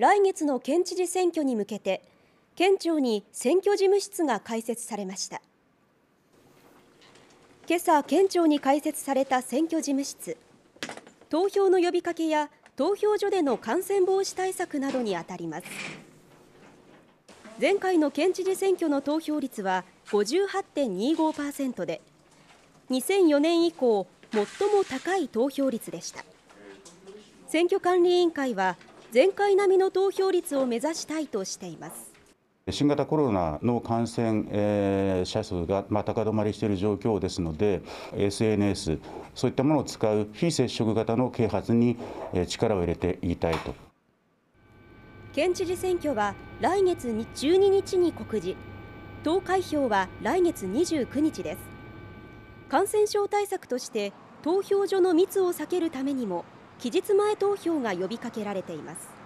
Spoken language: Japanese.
来月の県知事選挙に向けて県庁に選挙事務室が開設されました。今朝県庁に開設された選挙事務室。投票の呼びかけや投票所での感染防止対策などにあたります。前回の県知事選挙の投票率は58.25%で2004年以降最も高い投票率でした。選挙管理委員会は前回並みの投票率を目指したいとしています。新型コロナの感染者数が高止まりしている状況ですので SNS そういったものを使う非接触型の啓発に力を入れていきたいと。県知事選挙は来月12日に告示。投開票は来月29日です。感染症対策として投票所の密を避けるためにも期日前投票が呼びかけられています。